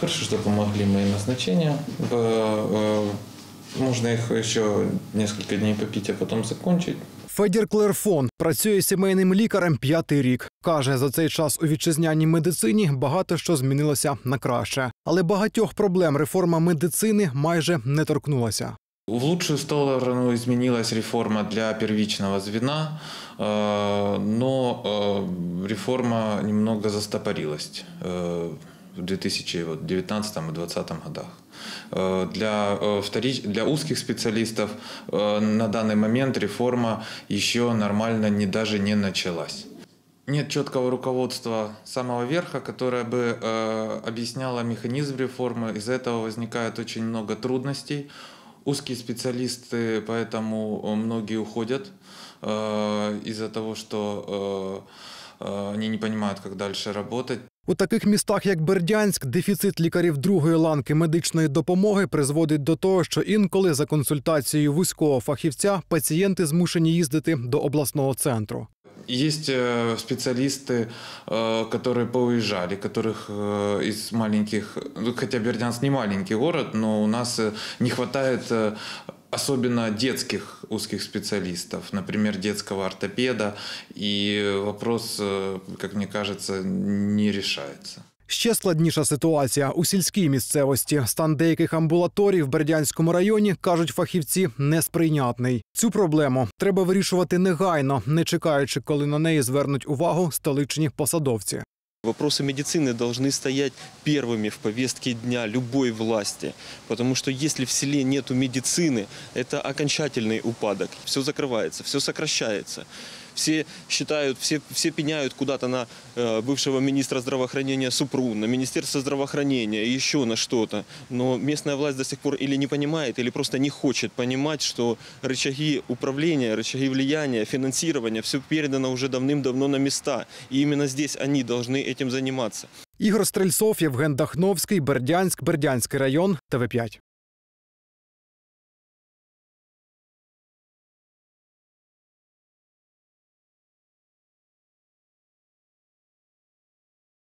Хорошо, что помогли мои назначения. Э, э, Можно их еще несколько дней попить, а потом закончить. Федір Клерфон працює сімейним лікарем п'ятий рік. Каже, за цей час у вітчизняній медицині багато що змінилося на краще. Але багатьох проблем реформа медицини майже не торкнулася. В лучшую сторону изменилась реформа для первичного звена, э, но э, реформа немного застопорилась э, В 2019 и 2020 годах. Э, Для, э, вторич- для узких специалистов э, на данный момент реформа еще нормально не, даже не началась. Нет четкого руководства самого верха, которое бы э, объясняло механизм реформы. Из-за этого возникает очень много трудностей. Узкие специалисты, поэтому многие уходят э, из-за того, что э, э, они не понимают, как дальше работать. У таких містах, як Бердянськ, дефіцит лікарів другої ланки медичної допомоги призводить до того, що інколи за консультацією вузького фахівця пацієнти змушені їздити до обласного центру. Есть э, специалисты, э, которые поуезжали, которых э, из маленьких, ну, хотя Бердянск не маленький город, но у нас не хватает особенно детских узких специалистов, например, детского ортопеда, и вопрос, как мне кажется, не решается. Ще складніша ситуація у сільській місцевості. Стан деяких амбулаторій в Бердянському районі кажуть фахівці несприйнятний. Цю проблему треба вирішувати негайно, не чекаючи, коли на неї звернуть увагу столичні посадовці. Вопросы медицины должны стоять первыми в повестке дня любой власти. Потому что если в селе нет медицины, это окончательный упадок. Все закрывается, все сокращается. Все считают, все, все пеняют куда-то на э, бывшего министра здравоохранения Супрун, на Министерство здравоохранения, еще на что-то. Но местная власть до сих пор или не понимает, или просто не хочет понимать, что рычаги управления, рычаги влияния, финансирования, все передано уже давным-давно на места. И именно здесь они должны этим заниматься. Ігор Стрельцов, Євген Дахновський, Бердянськ, Бердянський район, ТВ5.